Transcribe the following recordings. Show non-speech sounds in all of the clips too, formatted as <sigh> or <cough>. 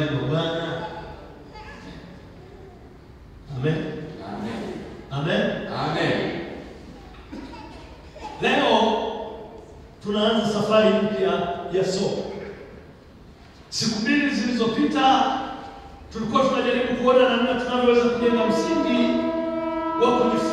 nyumbani kwa Bwana. Amen. Amen. Amen. Amen. Leo tunaanza safari mpya ya soko. Siku mbili zilizopita tulikuwa tunajaribu kuona namna tunavyoweza kujenga msingi wa kujifunza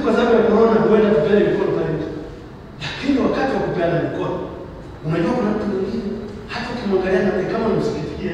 sisi kwa sababu ya corona huenda tupeane mikono pale nje, lakini wakati wa kupeana mikono, unajua kuna mtu mwingine hata ukimwangalia na kama msikitie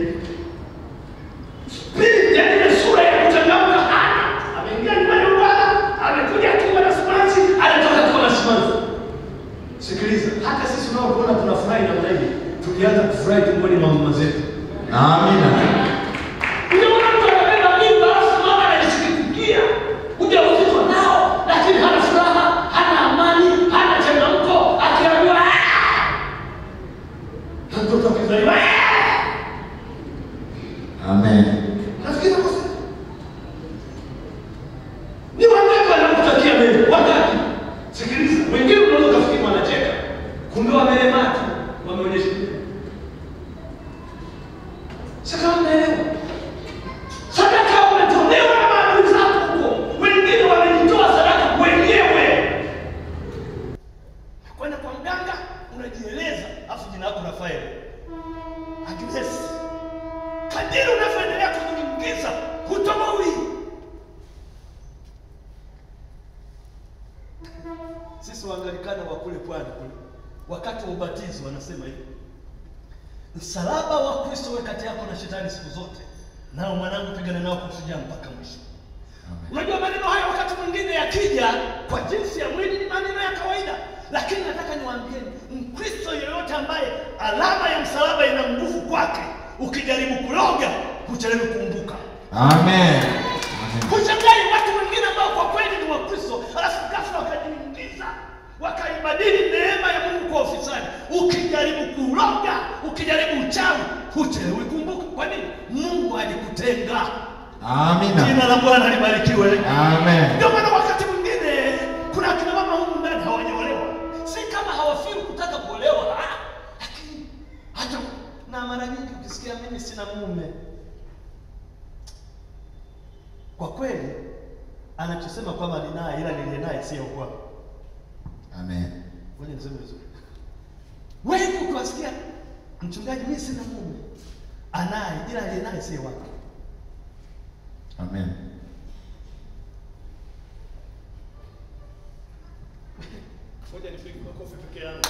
yeye anachosema kwamba ninaye, ila niliye naye sio kwa. Amen. Wewe niseme vizuri. Wewe ukiwasikia mchungaji, mimi sina mume, anaye ila aliye naye sio wake. Amen. Ngoja nipige makofi peke yangu.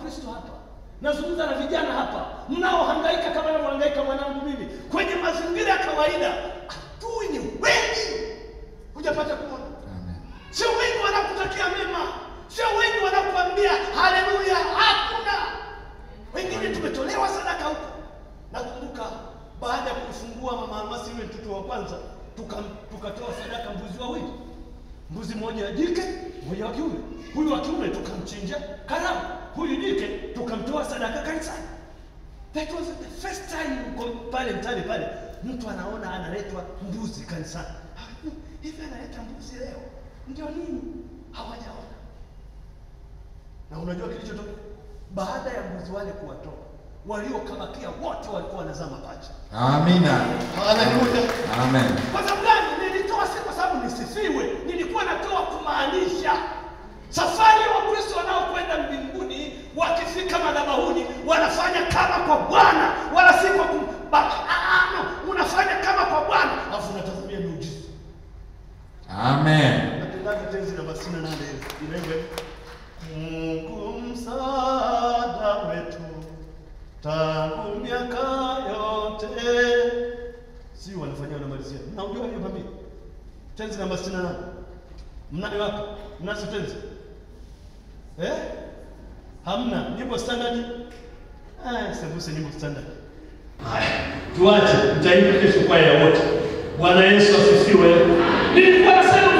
Wakristo hapa, nazungumza na vijana hapa mnaohangaika kama anavyohangaika mwanangu mimi kwenye mazingira ya kawaida. Adui ni wengi, hujapata kuona. Sio wengi wanakutakia mema, sio wengi wanakuambia haleluya. Hakuna wengine, tumetolewa sadaka huko. Nakumbuka baada ya kumfungua mama Almasi yule mtoto wa kwanza, tukatoa tuka sadaka mbuzi wawili, mbuzi moja ya jike, moja wa kiume. Huyu wa kiume tukamchinja karamu huyu jike tukamtoa sadaka kanisani. That was the first time pale mtani pale mtu anaona analetwa mbuzi kanisani. Ah, hivi analeta mbuzi leo? Ndio nini? Hawajaona. Na unajua kilichotoka baada ya mbuzi wale kuwatoka waliokabakia wote walikuwa wanazama pacha. Amina. Haleluya. Amen. Kwa sababu gani? Nilitoa si kwa sababu nisifiwe, nilikuwa natoa kumaanisha Safari ya Wakristo wanaokwenda mbinguni wakifika madhabahuni wanafanya kama kwa Bwana, wala si kwa kubakano. Ah, ah, ah, Unafanya kama kwa Bwana alafu unatafunia miujiza. Amen. Natundaga tenzi namba sitini na nane inaimbe Mungu msaada wetu tangu miaka yote, si wanafanyia wanamalizia. Na ujua hiyo tenzi namba sitini na nane mnayo hapa, mnazo tenzi eh? Hamna nyimbo standard eh, sembuse nyimbo standard. Haya, tuache, mtaimba kesho kwa ya wote. Bwana Yesu asifiwe. Nilikuwa nasema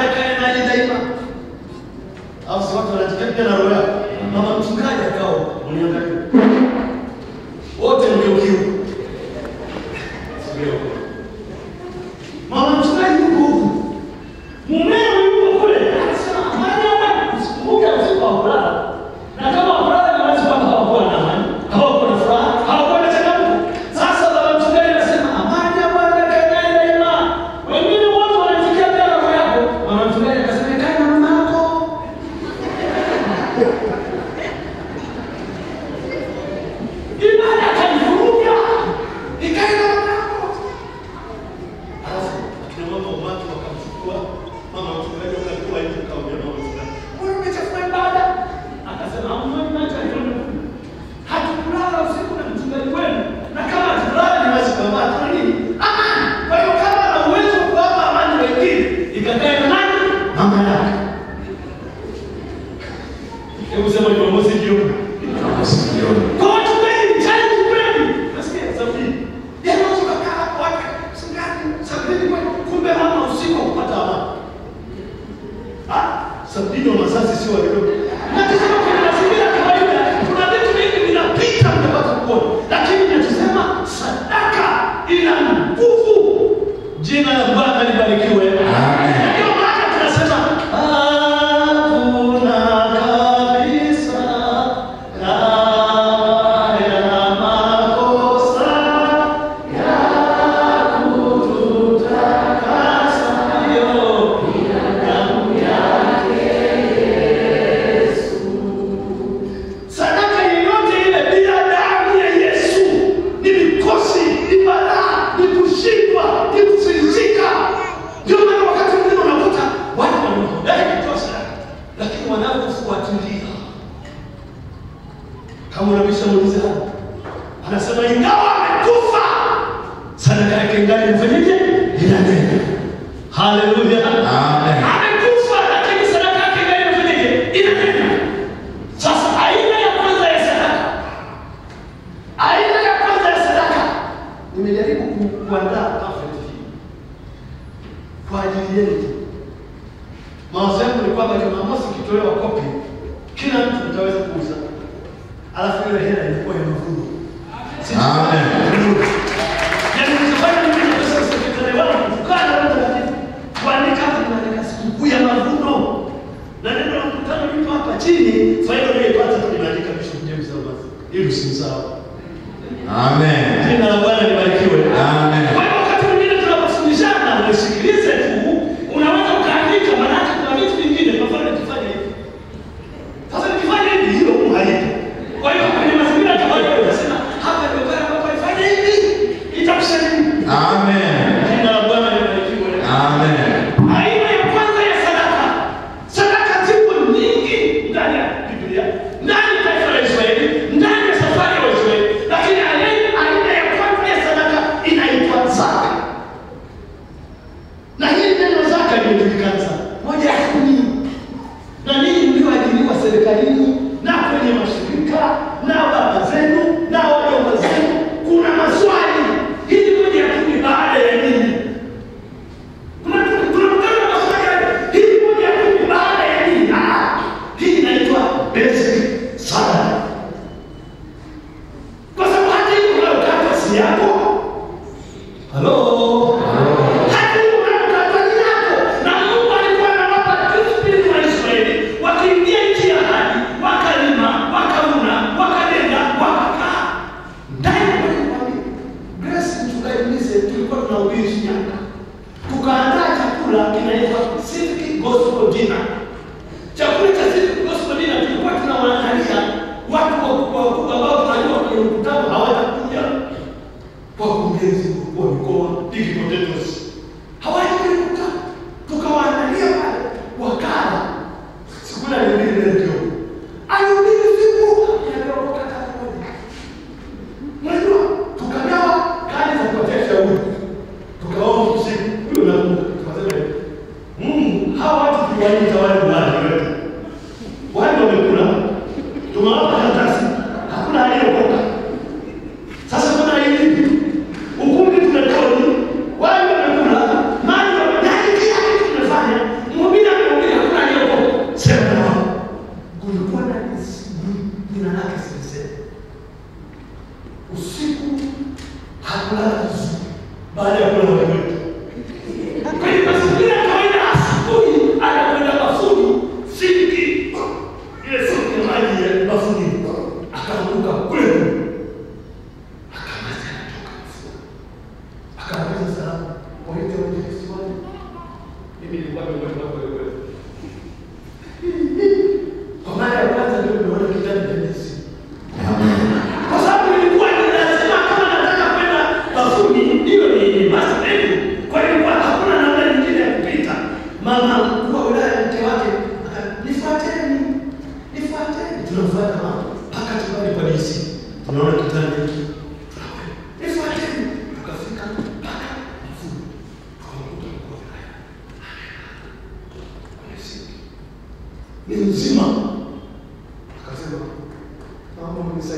anciano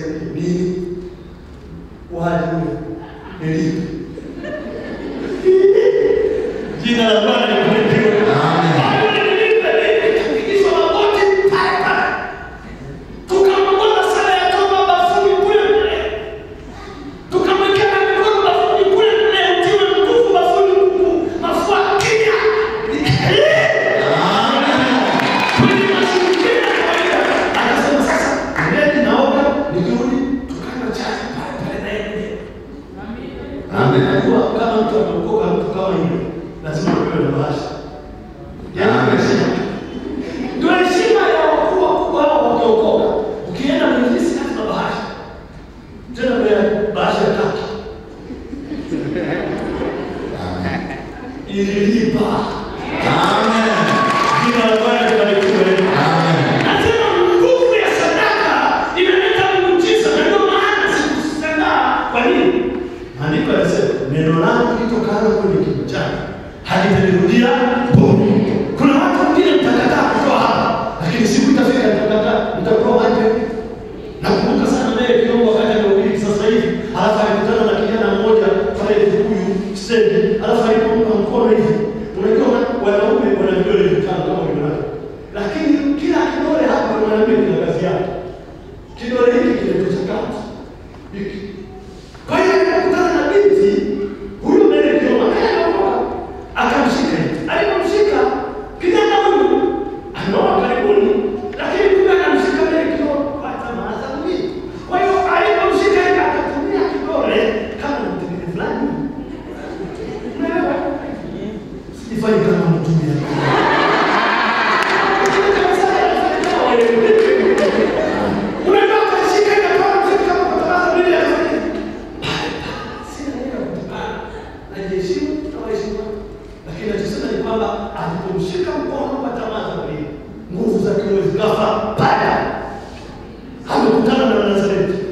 naomba mnisaidie nini buscaron a Nazaret.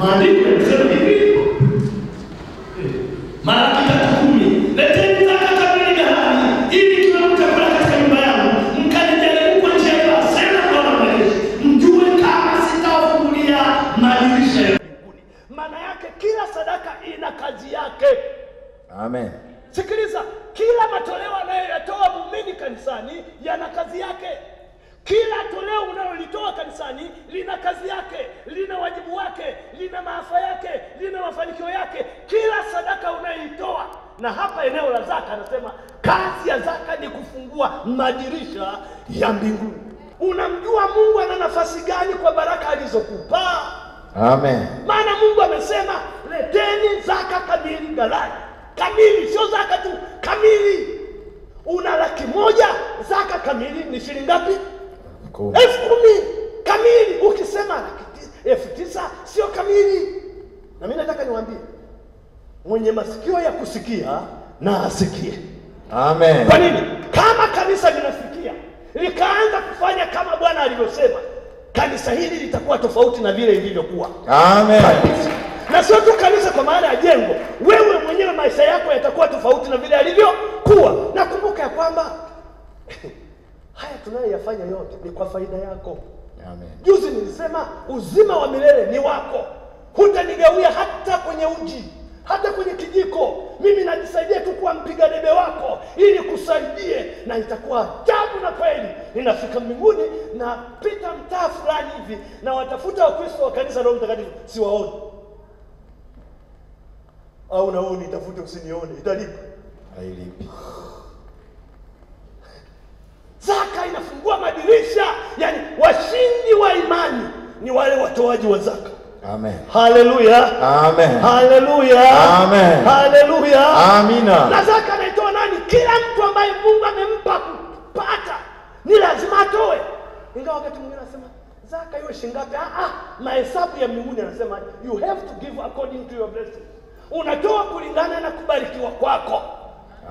Na maandiko yanasema hivi. Eh, Malaki tatu kumi. Leteni zaka kamili ghalani ili kila mtu akula katika nyumba yangu. Mkanijaribu kwa njia ya asema Bwana Mwenyezi. Mjue kama sitawafungulia madirisha ya mbinguni. Maana yake kila sadaka ina kazi yake. Amen. Sikiliza, kila matoleo anayoyatoa muumini kanisani yana kazi yake. Kila toleo unalolitoa kanisani lina kazi yake, lina wajibu wake, lina maafa yake, lina mafanikio yake. Kila sadaka unayoitoa, na hapa eneo la zaka anasema kazi ya zaka ni kufungua madirisha ya mbinguni. Unamjua Mungu ana nafasi gani kwa baraka alizokupa? Amen. maana mungu amesema leteni zaka kamili ghalani kamili sio zaka tu kamili una laki moja zaka kamili ni shilingi ngapi Kumi. elfu kumi kamili ukisema laki ti- elfu tisa sio kamili na mi nataka niwaambie mwenye masikio ya kusikia na asikie Amen. kwa nini kama kanisa linasikia likaanza kufanya kama bwana alivyosema kanisa hili litakuwa tofauti na vile ilivyokuwa Amen. kanisa na sio tu kanisa kwa maana ya jengo wewe mwenyewe maisha yako yatakuwa tofauti na vile yalivyokuwa. na kumbuka ya kwamba <laughs> haya tunayoyafanya yote ni kwa faida yako Amen. juzi nilisema uzima wa milele ni wako hutanigawia hata kwenye uji hata kwenye kijiko mimi najisaidia tu kuwa mpiga debe wako ili kusaidie na itakuwa ajabu na kweli. Ninafika mbinguni napita mtaa fulani hivi na watafuta wakristo wa kanisa roho mtakatifu siwaoni. Au na wewe nitafute usinione italipa. Hailipi. zaka inafungua madirisha yani washindi wa imani ni wale watoaji wa zaka Amen. haleluya Amen. haleluya Amen. haleluya Amina. na zaka anaitoa nani kila mtu ambaye mungu amempa kupata ni lazima atoe ingawa wakati mwingine anasema zaka iwe shingapi ah, ah, mahesabu ya mbinguni anasema you have to give according to your blessing unatoa kulingana na kubarikiwa kwako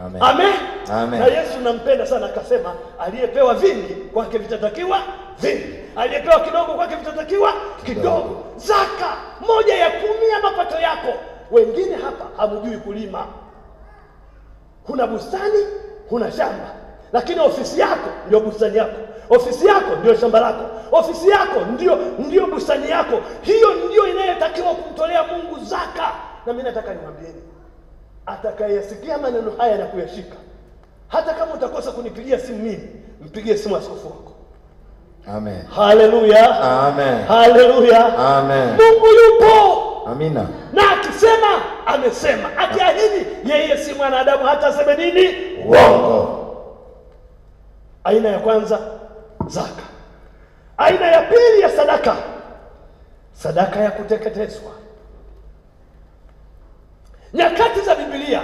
Amen. amen Amen. na yesu nampenda sana akasema aliyepewa vingi kwake vitatakiwa aliyepewa kidogo kwake vitatakiwa kidogo. Zaka moja ya kumi ya mapato yako. Wengine hapa hamjui kulima. Huna bustani huna shamba. Lakini ofisi yako ndio bustani yako. Ofisi yako ndio shamba lako. Ofisi yako ndio ndio bustani yako. Hiyo ndio inayotakiwa kumtolea mungu zaka. Na mi nataka niwambieni atakayesikia maneno haya na kuyashika hata kama utakosa kunipigia simu mimi mpigie simu askofu wako Amen. haleluya Amen. haleluya Amen. mungu yupo. Amina. na akisema amesema. Akiahidi yeye si mwanadamu hata aseme nini? Uongo. Aina ya kwanza zaka. Aina ya pili ya sadaka. Sadaka ya kuteketezwa. Nyakati za bibilia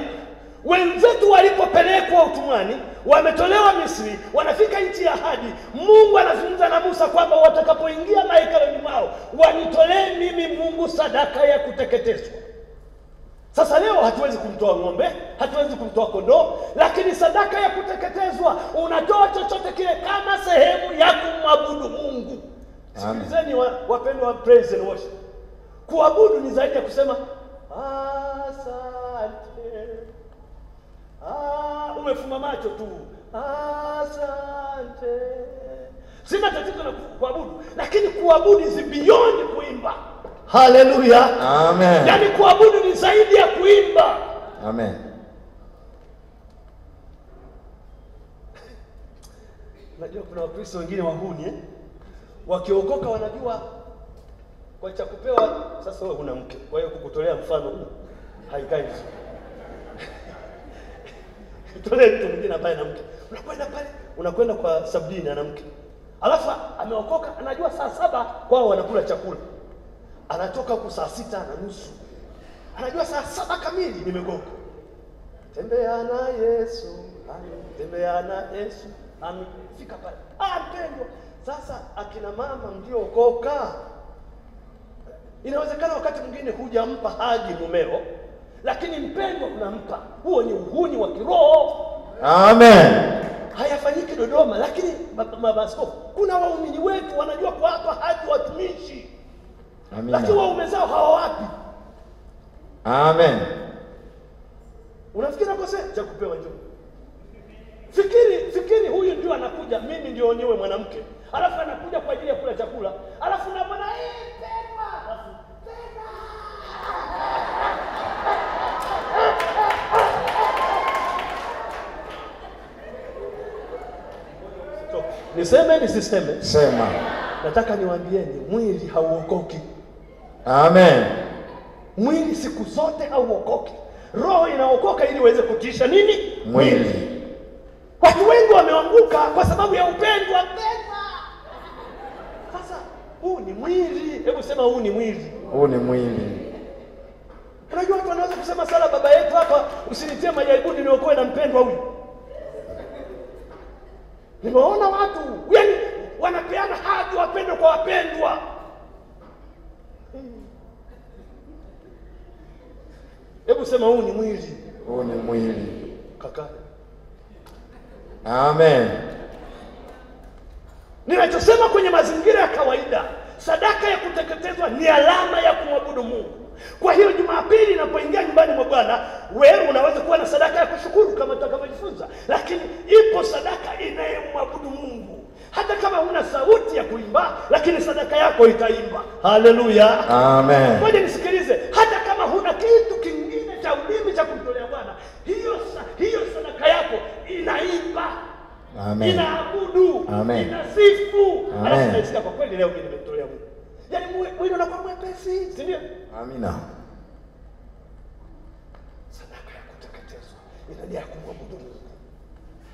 wenzetu walipopelekwa utumwani wametolewa misri wanafika nchi ya ahadi. Mungu anazungumza na musa kwamba watakapoingia mahekaloni mwao wanitolee mimi mungu sadaka ya kuteketezwa. Sasa leo hatuwezi kumtoa ng'ombe hatuwezi kumtoa kondoo lakini sadaka ya kuteketezwa unatoa chochote kile kama sehemu ya kumwabudu mungu. Sikilizeni wa- wapendwa wa praise and worship. Kuabudu ni zaidi ya kusema asante. Ah, umefuma macho tu, asante. Sina tatizo na kuabudu, lakini kuabudu is beyond kuimba. Haleluya! Amen. Yaani kuabudu ni zaidi ya kuimba. Amen. <laughs> Najua kuna Wakristo wengine wahuni eh? Wakiokoka wanajua kwa cha kupewa. Sasa wewe una mke, kwa hiyo kukutolea mfano huu haikai vizuri. Tolee mtu mwingine ambaye ana mke, unakwenda pale, unakwenda kwa Sabdini ana mke, alafu ameokoka, anajua saa saba kwao wanakula chakula, anatoka huku saa sita na nusu, anajua saa saba kamili nimegoka tembea na Yesu, ami, tembea na Yesu, amefika pale. Ah, mpendwa, sasa akina mama mliookoka, inawezekana wakati mwingine hujampa haji mumeo, lakini mpendwa, unampa. Huo ni uhuni wa kiroho, Amen. hayafanyiki Dodoma, lakini baba kuna waumini wetu wanajua kuwapa haji watumishi, lakini waume zao hawawapi. Amen. Unafikiri kose cha kupewa njoo. Fikiri, fikiri huyu ndio anakuja, mimi ndio niwe mwanamke, alafu anakuja kwa ajili ya kula chakula, alafu na bwana eh, pendwa, alafu pendwa. So, niseme nisiseme, Sema. nataka niwaambieni, mwili hauokoki. Amen. Mwili siku zote hauokoki, roho inaokoka ili iweze kutiisha nini? Mwili. Watu wengi wameanguka kwa sababu ya upendwa pesa. Sasa huu ni mwili, hebu sema huu ni mwili. Huu ni mwili. Unajua watu wanaweza kusema sala baba yetu hapa, usinitie majaribuni niokoe na mpendwa huyu. Nimeona watu yani wanapeana hadi wapendwa kwa wapendwa. Hebu sema huu ni mwili Huu ni mwili. kaka. Amen. Ninachosema kwenye mazingira ya kawaida, sadaka ya kuteketezwa ni alama ya kumwabudu Mungu. Kwa hiyo Jumapili inapoingia nyumbani mwa Bwana, wewe unaweza kuwa na sadaka ya kushukuru kama tutakavyojifunza, lakini ipo sadaka inayemwabudu Mungu. Hata kama huna sauti ya kuimba, lakini sadaka yako itaimba. Haleluya! Amen. Ngoja nisikilize, hata kama huna kitu kingine cha ulimi cha kumtolea Bwana, hiyo hiyo sadaka yako inaimba Amen. inaabudu Amen. inasifu alafu naisikia kwa kweli leo mimi Mungu yaani mwe- mwili unakuwa mwepesi si ndio? Amina. sadaka ya kuteketezwa ina nia ya kumwabudu Mungu.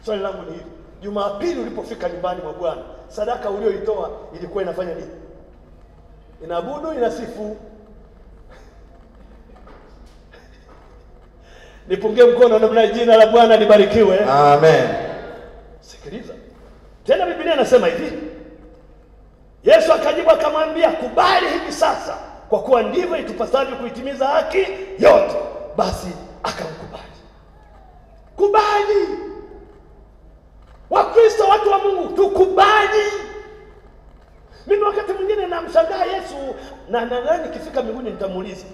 Swali langu ni hili. Jumapili ulipofika nyumbani mwa Bwana sadaka ulioitoa ilikuwa inafanya nini? Inaabudu inasifu? <laughs> Nipungie mkono namna jina la Bwana libarikiwe. Amen. Sikiliza. Tena, Biblia inasema hivi, Yesu akajibu akamwambia, kubali hivi sasa, kwa kuwa ndivyo itupasavyo kuitimiza haki yote. Basi akamkubali. Kubali. Wakristo, watu wa Mungu, tukubali. Mimi wakati mwingine namshangaa Yesu na nadhani kifika mbinguni nitamuuliza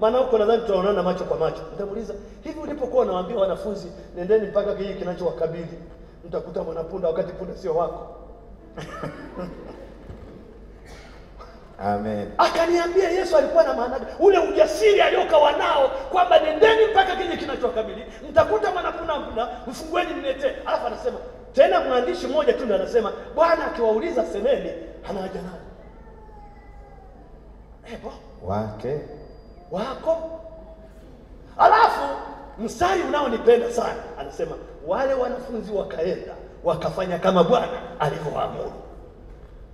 maana huko nadhani tutaonana macho kwa macho. Nitamuuliza, hivi ulipokuwa unawaambia wanafunzi nendeni mpaka kijiji kinachowakabili mtakuta mwanapunda wakati punda sio wako? <laughs> Amen. Akaniambia Yesu alikuwa na maana gani? ule ujasiri aliokawa nao kwamba nendeni mpaka kijiji kinachowakabili mtakuta mwanapunda mpunda, mfungueni mletee. Alafu anasema tena, mwandishi mmoja tu ndiye anasema Bwana akiwauliza semeni, anawaja haja nayo. Eh, Wake. wako. Alafu mstari unaonipenda sana anasema, wale wanafunzi wakaenda wakafanya kama Bwana alivyowaamuru.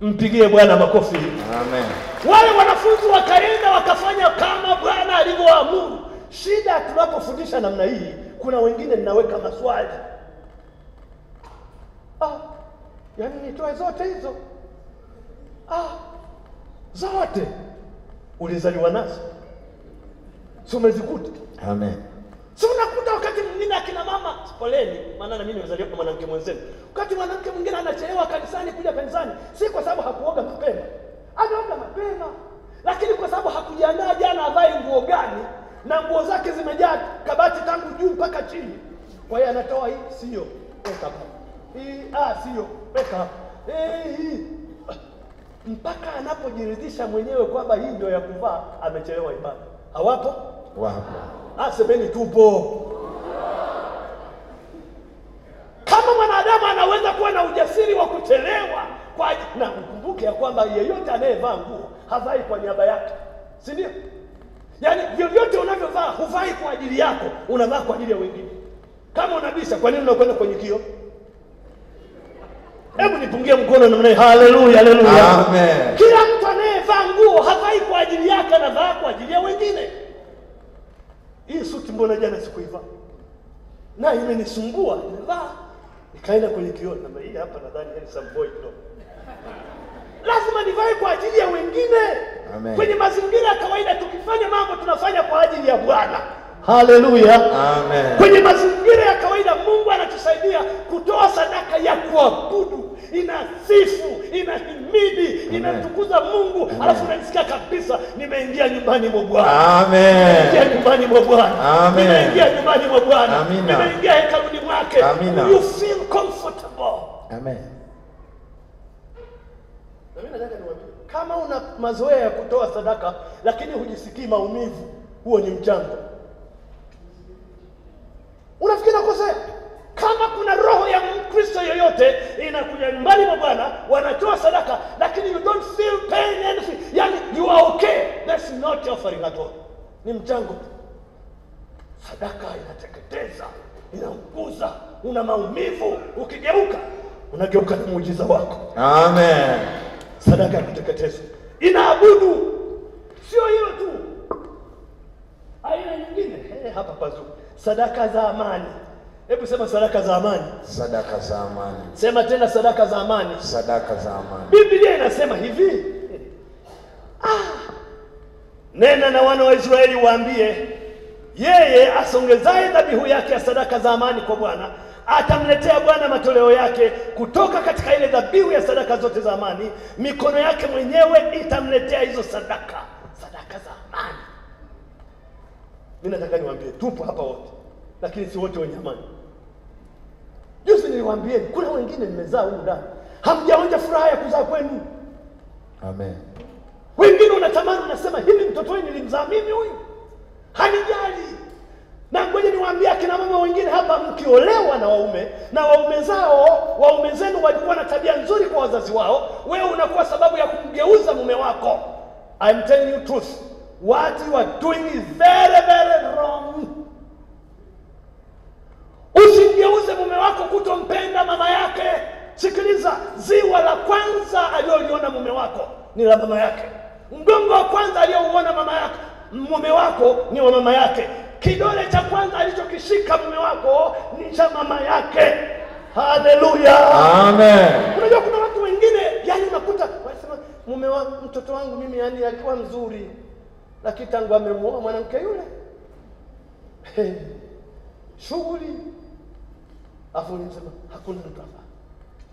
Mpigie Bwana makofi. Amen. Wale wanafunzi wakaenda wakafanya kama Bwana alivyoamuru. Shida tunapofundisha namna hii, kuna wengine ninaweka maswali ah, yaani nitoe zote hizo ah, zote ulizaliwa nazo, si umezikuta? Amen. Si unakuta wakati mwingine akina mama, poleni, maana na mimi nimezaliwa kwa mwanamke mwenzenu. Wakati mwanamke mwingine anachelewa kanisani kuja kanisani, si kwa sababu hakuoga mapema, anaoga mapema, lakini kwa sababu hakujiandaa jana avae nguo gani, na nguo zake zimejaa kabati tangu juu mpaka chini. Kwa hiyo anatoa hii, sio weka hapa, hii ah, sio weka hapa, eh, hii mpaka anapojiridhisha mwenyewe kwamba hii ndio ya kuvaa, amechelewa ibada. Hawapo? Wapo. Ah, semeni tupo. Kama mwanadamu anaweza kuwa na ujasiri wa kuchelewa kwa na mkumbuke ya kwamba yeyote anayevaa nguo havai kwa niaba yake, si ndio? Yaani vyovyote unavyovaa huvai kwa ajili yako, unavaa kwa ajili ya wengine. Kama unabisha, kwa nini unakwenda kwenye kio? Hebu nipungie mkono namna. Haleluya, haleluya. Amen. Kila mtu anayevaa nguo havai kwa ajili yake, anavaa kwa ajili ya wengine. Hii suti mbona jana sikuiva Na imenisumbua, nimevaa. Nikaenda kwenye kioo na hii hapa nadhani handsome boy no. Lazima nivae kwa ajili ya wengine. Amen. Kwenye mazingira ya kawaida tukifanya mambo tunafanya kwa ajili ya Bwana. Haleluya. Amen. Kwenye mazingira ya kawaida Mungu anatusaidia kutoa sadaka ya kuabudu, inasifu, inahimidi, inatukuza Mungu, alafu nasikia kabisa nimeingia nyumbani mwa Bwana. Nimeingia nyumbani mwa Bwana. Amen. Nimeingia nyumbani mwa Bwana. Nimeingia hekaluni mwake. You feel comfortable. Amen. Na mimi nataka niwaambie, kama una mazoea ya kutoa sadaka lakini hujisikii maumivu, huo ni mchango. Unafikiri nakosea? Kama kuna roho ya Mkristo yoyote inakuja nyumbani mwa Bwana, wanatoa sadaka lakini you don't feel pain anything, yani you are okay, that's not offering at all, ni mchango tu. Sadaka inateketeza, inaunguza, una maumivu, ukigeuka unageuka na muujiza wako Amen. sadaka ya kuteketezwa inaabudu. Sio hiyo tu, aina nyingine Hey, hapa pazuri, sadaka za amani. Hebu sema sadaka za amani, Sadaka za amani. sema tena sadaka za amani. Sadaka za amani. Biblia inasema hivi ah, nena na wana wa Israeli waambie, yeye asongezaye dhabihu yake ya sadaka za amani kwa Bwana atamletea Bwana matoleo yake kutoka katika ile dhabihu ya sadaka zote za amani, mikono yake mwenyewe itamletea hizo sadaka, sadaka za amani. Mimi nataka niwaambie, tupo hapa wote, lakini si wote wenye amani. Juzi niliwaambie kuna wengine mmezaa huko ndani, hamjaonja furaha ya kuzaa kwenu. Amen. Wengine unatamani unasema, hivi mtoto wenu nilimzaa mimi huyu, hanijali. Na ngoja niwaambie akina mama wengine hapa, mkiolewa na waume na waume zao, waume zenu walikuwa na tabia nzuri kwa wazazi wao, wewe unakuwa sababu ya kumgeuza mume wako. I'm telling you truth, what you are doing is very very wrong. Usimgeuze mume wako kutompenda mama yake. Sikiliza, ziwa la kwanza aliyoliona mume wako ni la mama yake. Mgongo wa kwanza aliyouona mama yake mume wako ni wa mama yake. Kidole cha kwanza alichokishika mume wako ni cha mama yake. Haleluya! Amen. Unajua kuna watu wengine yani unakuta wanasema mume wa mtoto wangu mimi yani alikuwa mzuri, lakini tangu amemuoa mwanamke yule <laughs> shughuli afu unasema hakuna mtu hapa,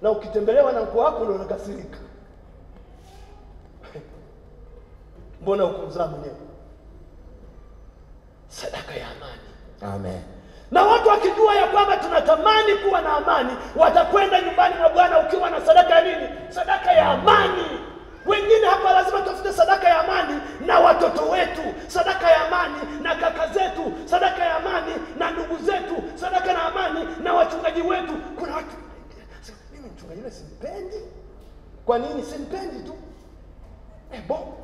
na ukitembelewa na mkoo wako ndio unakasirika. <laughs> Mbona ukumzaa mwenyewe? Sadaka ya amani Amen. na watu wakijua ya kwamba tunatamani kuwa na amani, watakwenda nyumbani mwa Bwana ukiwa na sadaka ya nini? Sadaka ya amani. Wengine hapa lazima tafute sadaka ya amani na watoto wetu, sadaka ya amani na kaka zetu, sadaka ya amani na ndugu zetu, sadaka na amani na wachungaji wetu. Kuna watu mimi mchungaji yule simpendi. Kwa nini simpendi tu? Eh, bo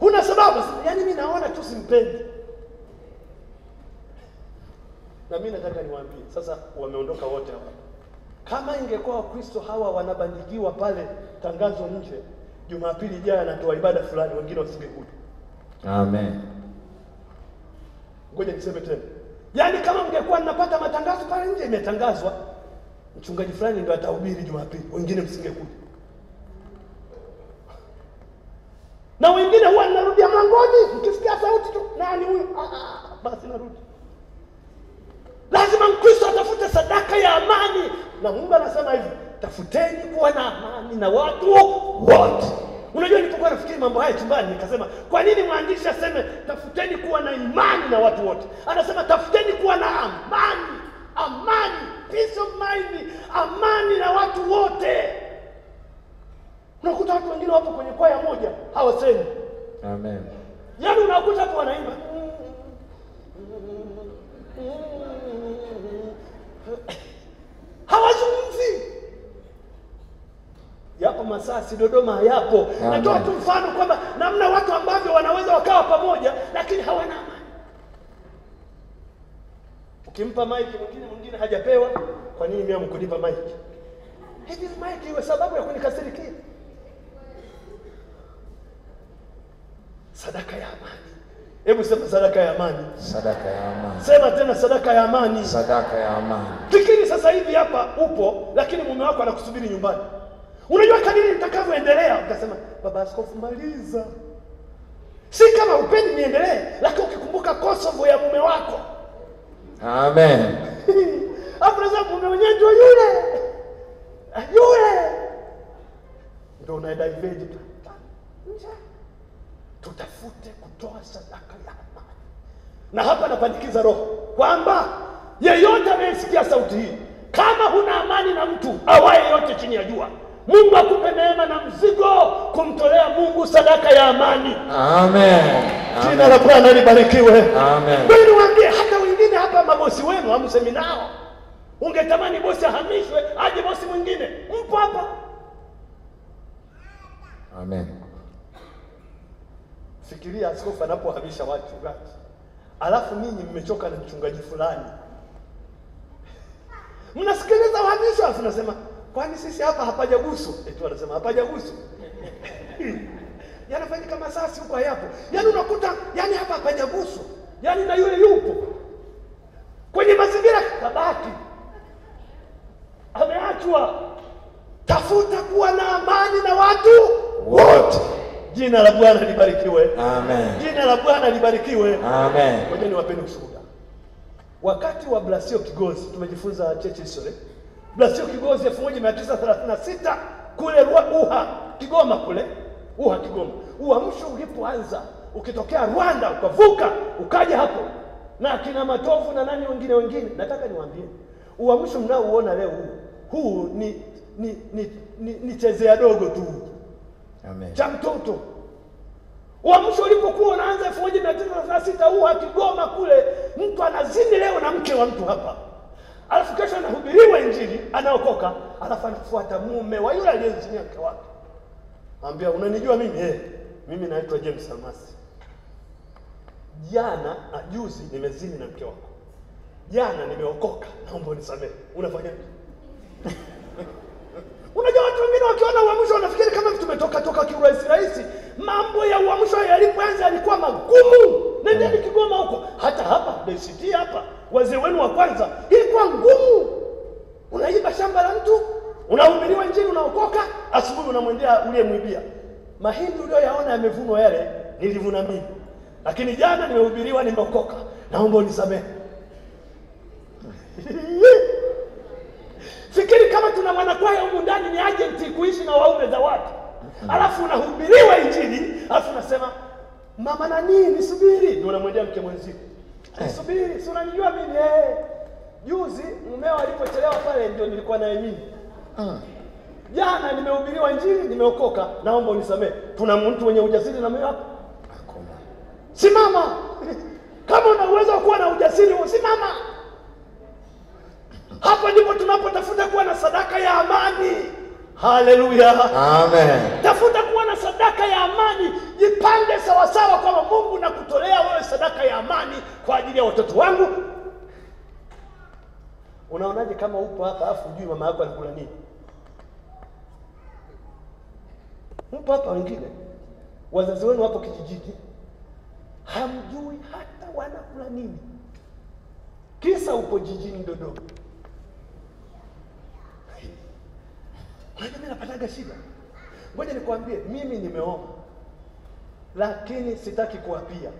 huna sababu, yaani mimi naona tu simpendi na mimi nataka niwaambie sasa, wameondoka wote hapa. Kama ingekuwa Wakristo hawa wanabandikiwa pale tangazo nje, Jumapili ijayo anatoa ibada fulani, wengine wasingekuja. Amen. Ngoja niseme tena, yaani kama mngekuwa mnapata matangazo pale nje, imetangazwa mchungaji fulani ndio atahubiri Jumapili, wengine msingekuja. Na wengine huwa ninarudia mlangoni, mkisikia sauti tu, nani huyu? Ah, ah, basi narudi. Lazima Mkristo atafute sadaka ya amani, na Mungu anasema hivi, tafuteni kuwa na amani na watu wote. Unajua, nilipokuwa nafikiri mambo haya chumbani, nikasema kwa nini mwandishi aseme tafuteni kuwa na imani na watu wote? Anasema tafuteni kuwa na amani, amani, peace of mind, amani na watu wote. Unakuta watu wengine wapo kwenye kwaya moja hawasemi, Amen. yaani unakuta hapo wanaimba hawazungumzi. Yapo Masasi, Dodoma hayapo. Natoa tu mfano kwamba namna watu ambavyo wanaweza wakawa pamoja lakini hawana amani. Ukimpa maiki mwingine, mwingine hajapewa, kwa nini mimi amkunipa maiki? Hivi maiki iwe sababu ya kunikasirikia? Sadaka ya amani. Hebu sema sadaka ya amani. Sadaka ya amani. Sema tena sadaka ya amani. Sadaka ya amani. Fikiri sasa hivi hapa upo, lakini mume wako anakusubiri nyumbani. Unajua kadiri nitakavyoendelea, utasema baba askofu, maliza. Si kama upendi niendelee, lakini ukikumbuka Kosovo ya mume wako Amen. <laughs> hapo mume mwenyewe ndio yule <laughs> yule, ndio unaenda iveji tu. Tutafute kutoa sadaka ya amani, na hapa napandikiza roho kwamba yeyote anayesikia sauti hii, kama huna amani na mtu awaye yote chini ya jua, Mungu akupe neema na mzigo kumtolea Mungu sadaka ya amani. Amen. Jina la Bwana libarikiwe. Amen. Wewe hata wengine hapa mabosi wenu hamsemi nao, ungetamani bosi ahamishwe aje bosi mwingine, mpo hapa. Amen. Fikiria askofu anapohamisha watu gati alafu ninyi mmechoka na mchungaji fulani, mnasikiliza uhamisho, alafu nasema kwani sisi hapa hapajaguswa? Eti wanasema hapajaguswa yanafanyika Masasi huko hayapo. Yaani unakuta yani hapa hapajaguswa, yaani na yule yupo kwenye mazingira kabaki, ameachwa. Tafuta kuwa na amani na watu Wote. Jina la Bwana libarikiwe. Amen. Jina la Bwana libarikiwe. Amen. Ngoja niwapeni ushuhuda. Wakati wa Blasio Kigozi, tumejifunza church history. Blasio Kigozi 1936 kule Uha Kigoma kule. Uha Kigoma, uamsho ulipoanza ukitokea Rwanda ukavuka ukaja hapo. Na akina Matovu na nani wengine wengine, nataka niwaambie uamsho mnaouona leo huu huu ni ni ni, ni, ni chezea dogo tu. Amen. cha mtoto. Uamsho ulipokuwa unaanza elfu moja mia tisa thelathini na sita Uha Kigoma kule, mtu anazini leo na mke wa mtu hapa, alafu kesho anahubiriwa Injili, anaokoka, alafu anafuata mume wa yule aliyezinia mke wake, ambia unanijua mimi eh, mimi naitwa James Almasi. Jana na juzi nimezini na mke wako, jana nimeokoka, naomba unisamehe. Unafanya nini? <laughs> Unajua watu wengine wakiona uamsho wanafikiri kama tumetoka toka kiurahisi rahisi. Mambo ya uamsho yalipoanza yalikuwa magumu. Nendeni Kigoma huko, hata hapa DCT hapa, wazee wenu wa kwanza ilikuwa ngumu. Unaiba shamba la mtu, unahubiriwa njini unaokoka, asubuhi unamwendea uliyemwibia. Mahindi uliyoyaona yamevunwa yale nilivuna mimi, lakini jana nimehubiriwa, nimeokoka, naomba unisamehe. <laughs> Fikiri kama tuna mwanakwaya humu ndani ni ajenti kuishi na waume za watu, alafu unahubiriwa Injili, alafu unasema mama nani, nisubiri. Ndio unamwendea mke mwenzio, nisubiri, si unanijua mimi eh. Juzi mmeo alipochelewa pale, ndio nilikuwa naye mimi. Jana nimehubiriwa Injili, nimeokoka, naomba unisamehe. Tuna mtu mwenye ujasiri na mimi hapa. Hakuna. Simama kama una uwezo wa kuwa na ujasiri, simama. Hapa ndipo tunapotafuta kuwa na sadaka ya amani. Haleluya! Amen. Tafuta kuwa na sadaka ya amani, jipange sawasawa kwamba Mungu nakutolea wewe sadaka ya amani kwa ajili ya watoto wangu. Unaonaje kama upo hapa afu hujui mama yako alikula nini? Mpo hapa wengine, wazazi wenu wapo kijijini, hamjui hata wanakula nini, kisa upo jijini Dodoma. Unajua mimi napataga shida. Ngoja nikwambie, mimi nimeoa, lakini sitaki kuapia.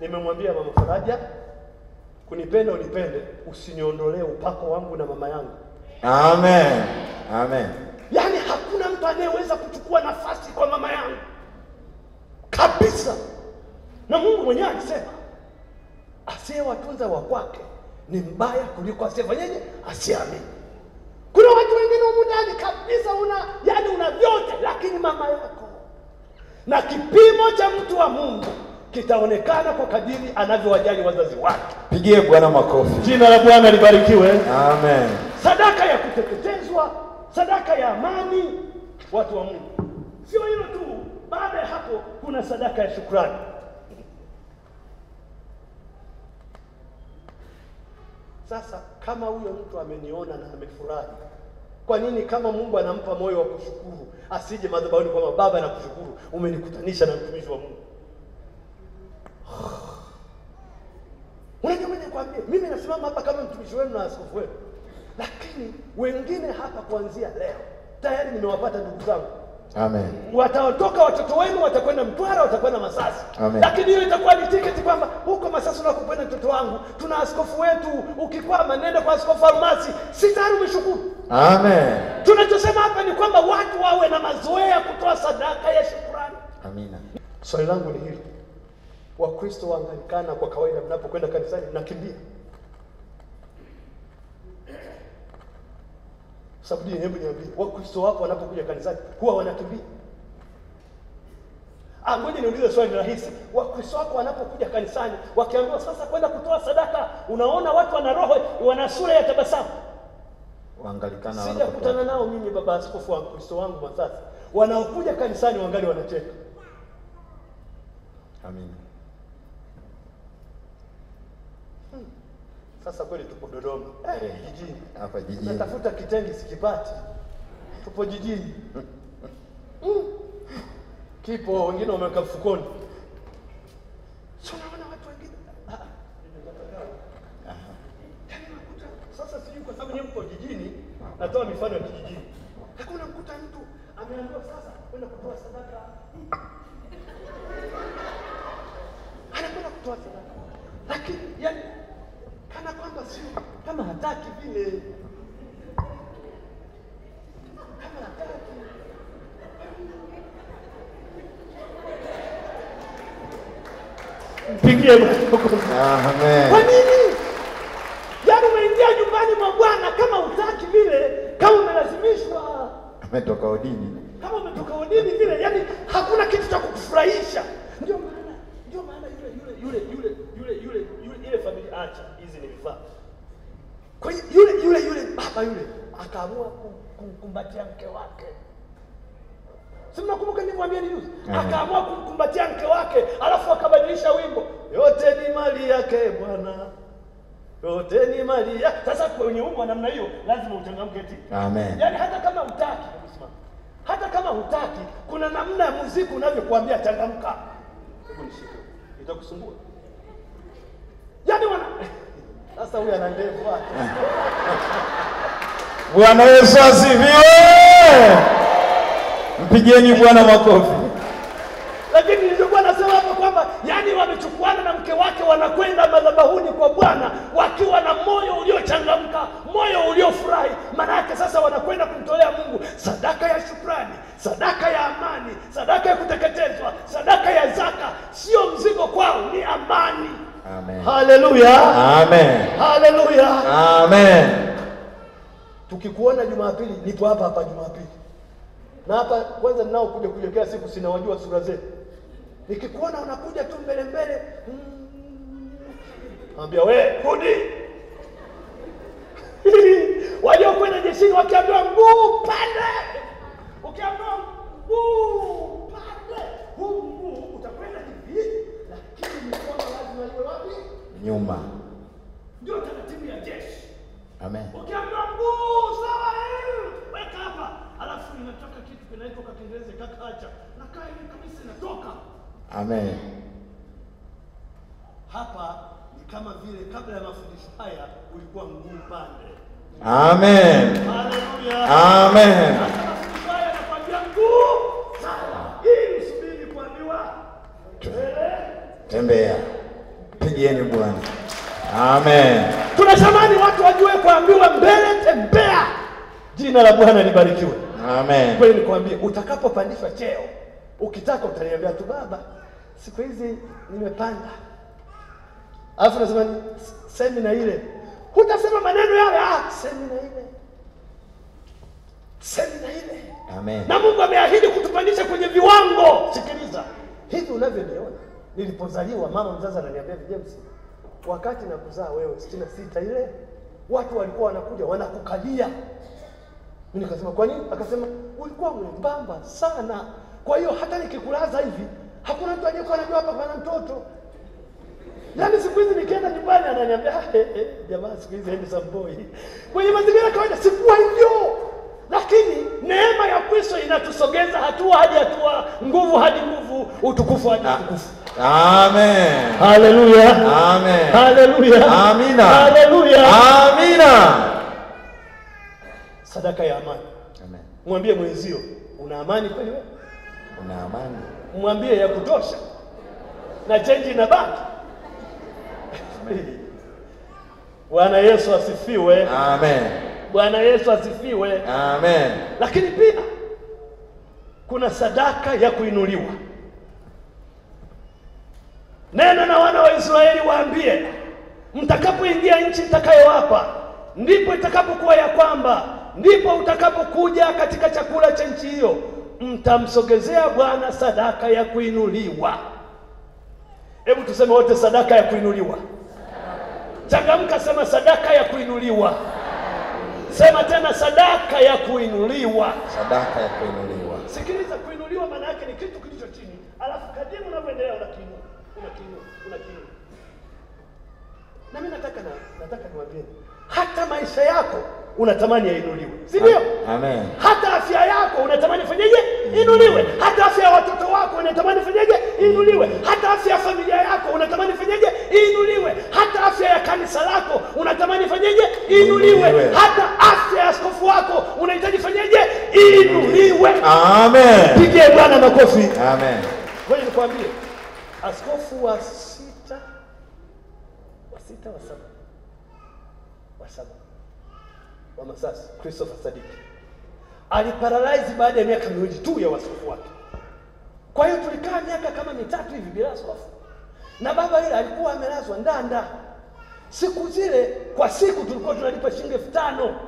Nimemwambia mama Faraja, kunipenda unipende, usiniondolee upako wangu na mama yangu. Amen. Amen. Yaani hakuna mtu anayeweza kuchukua nafasi kwa mama yangu. kabisa. Na Mungu mwenyewe alisema asiyewatunza wa kwake ni mbaya kuliko asiyefanyeje, asiamini. Kuna watu wengine humu ndani kabisa, una yani una vyote, lakini mama yako na kipimo cha mtu wa Mungu kitaonekana kwa kadiri anavyowajali wazazi wake. Pigie Bwana makofi. Jina la Bwana libarikiwe. Amen. Sadaka ya kuteketezwa, sadaka ya amani, watu wa Mungu. Sio hilo tu, baada ya hapo kuna sadaka ya shukrani. Sasa kama huyo mtu ameniona na amefurahi, kwa nini kama Mungu anampa moyo wa kushukuru asije madhabahuni kwamba Baba, nakushukuru umenikutanisha na mtumishi wa Mungu? <sighs> Unajua, mimi mimi nasimama hapa kama mtumishi wenu na askofu wenu, lakini wengine hapa kuanzia leo tayari nimewapata ndugu zangu Amen. Wataondoka watoto wenu watakwenda Mtwara, watakwenda Masasi. Amen. Lakini hiyo itakuwa ni tiketi kwamba huko Masasi unakokwenda mtoto wangu, tuna askofu wetu, ukikwama nenda kwa askofu Almasi. Si tayari umeshukuru? Amen. Tunachosema hapa ni kwamba watu wawe na mazoea ya kutoa sadaka ya shukrani. Amina. Swali langu ni hili, Wakristo waangalikana kwa kawaida, mnapokwenda kanisani mnakimbia Sabini, hebu niambie, Wakristo wapo wanapokuja kanisani huwa wanakimbia? Ah, ngoja niulize swali rahisi. Wakristo wako wanapokuja kanisani wakiambiwa sasa kwenda kutoa sadaka, unaona watu wana roho, wana sura ya tabasamu. Waangalikana Sijakutana wanapotoka. nao mimi, baba askofu wa Kristo wangu Masasi, wanaokuja kanisani wangali wanacheka. Amina. Sasa kweli tupo Dodoma eh, jijini Hapa jijini. natafuta kitengi sikipati, tupo jijini Mm. kipo, wengine wameweka mfukoni. sio? naona watu wengine Ah, ah. Yaani sasa, sijui kwa sababu mko jijini, natoa mifano ya kijijini, hakuna mkuta mtu ameambiwa sasa kwenda kutoa sadaka, anakwenda kutoa sadaka, lakini yani kana kwamba sio kama hataki vile, kama hataki mpigie makofi. Amen. Kwa nini? Yaani umeingia nyumbani mwa Bwana kama utaki vile, kama umelazimishwa, Ametoka udini. kama umetoka udini vile, yaani hakuna kitu cha kukufurahisha. Ndio maana ndio maana yule yule yule yule yule yule yule ile familia, acha. Kwa hiyo yule yule yule baba yule akaamua kumkumbatia mke wake. Si mnakumbuka nilivyowaambia ni juzi? Akaamua kumkumbatia mke wake, alafu akabadilisha wimbo, yote ni mali yake Bwana, yote ni mali ya. Sasa kwenye wimbo wa namna hiyo lazima uchangamke eti. Amen. Yaani hata kama hutaki, kusema. hata kama hutaki, kuna namna ya muziki unavyokuambia changamka. Hebu nishike, itakusumbua. Yaani wana sasa huyu ana ndevu. <laughs> Bwana Yesu asifiwe. Mpigeni Bwana makofi. Lakini nilikuwa nasema hapo kwamba yani wamechukuana na mke wake wanakwenda madhabahuni kwa Bwana wakiwa na moyo uliochangamka, moyo uliofurahi. Maana yake sasa wanakwenda kumtolea Mungu sadaka ya shukrani, sadaka ya amani, sadaka ya kuteketezwa, sadaka ya zaka. Sio mzigo kwao, ni amani. Amen. Haleluya, Amen. haleluya. Amen. Tukikuona Jumapili, nipo hapa hapa Jumapili, na hapa kwanza ninao kuja kuja kila siku, sinawajua sura zetu. Nikikuona unakuja tu mbele mbele, mm, ambia we rudi. <laughs> Waliokwenda jeshini wakiambiwa mguu pande, ukiambiwa mguu pande, huu mguu utakwenda hivi, lakini mikono lazima iwe wapi? Nyuma. Ndio taratibu ya jeshi. Amen. Ukiambiwa mguu sawa, eh, weka hapa, alafu inatoka kitu kinaitwa kwa Kiingereza kakacha, nakaa hivi kabisa, inatoka Amen. hapa. Ni kama vile kabla ya mafundisho haya ulikuwa mguu pande. Amen. Haleluya, Amen. Tembea. Pigieni Bwana. Amen. Tunatamani watu wajue kuambiwa mbele, tembea. Jina la Bwana libarikiwe. Amen. Kweli nikwambie, utakapopandishwa cheo, ukitaka utaniambia tu baba, siku hizi nimepanda, alafu nasema semina ile, hutasema maneno yale. Ah, semina ile, semina ile Amen. na Mungu ameahidi kutupandisha kwenye viwango. Sikiliza, hivi unavyoniona, nilipozaliwa mama mzazi ananiambia "Bi James, wakati na kuzaa wewe sitini na sita ile watu walikuwa wanakuja wanakukalia. Mimi nikasema kwa nini? Akasema ulikuwa mwembamba sana, kwa hiyo hata nikikulaza hivi hakuna mtu aliyekuwa anajua hapa pana mtoto. Yaani siku hizi nikienda nyumbani ananiambia "Ah, eh, eh, jamaa siku hizi handsome boy. Kwenye mazingira kawaida sikuwa hivyo. Lakini neema ya Kristo inatusogeza hatua hadi hatua, nguvu hadi nguvu, utukufu hadi utukufu. Amen. Haleluya. Amen. Haleluya. Amina. Haleluya. Amina. Sadaka ya amani. Amen. Mwambie mwenzio, una amani kweli wewe? Una amani. Mwambie ya kutosha. Na chenji inabaki. <laughs> Bwana Yesu asifiwe. Amen. Bwana Yesu asifiwe. Amen. Lakini pia kuna sadaka ya kuinuliwa. Nena na wana wa Israeli waambie, mtakapoingia nchi nitakayowapa, ndipo itakapokuwa ya kwamba, ndipo utakapokuja katika chakula cha nchi hiyo, mtamsogezea Bwana sadaka ya kuinuliwa. Hebu tuseme wote, sadaka ya kuinuliwa. Changamka, sema sadaka ya kuinuliwa. Sema tena, sadaka ya kuinuliwa. Sadaka ya kuinuliwa. Sikiliza, kuinuliwa maana yake ni kitu kilicho chini, alafu kadimu unavyoendelea unakiinua, unakiinua, unakiinua. Na mimi nataka na, nataka niwaambie, hata maisha yako unatamani yainuliwe, si ndio? Amen. Hata afya yako unatamani fanyeje? Inuliwe. Hata afya ya watoto wako unatamani fanyeje? Inuliwe. Hata afya ya familia yako unatamani fanyeje? Inuliwe. Hata afya ya kanisa lako unatamani fanyeje? Inuliwe. Hata afya ya askofu wako unahitaji fanyeje? Inuliwe. Amen. Pigie Bwana makofi. Amen. Ngoja nikwambie, askofu wa sita wa sita wa saba wa saba wa Masasi, Christopher Sadiki aliparalyze baada ya miaka miwili tu ya waskofu wake. Kwa hiyo tulikaa miaka kama mitatu hivi bila askofu, na baba yule alikuwa amelazwa Ndanda. Siku zile kwa siku tulikuwa tunalipa shilingi elfu tano.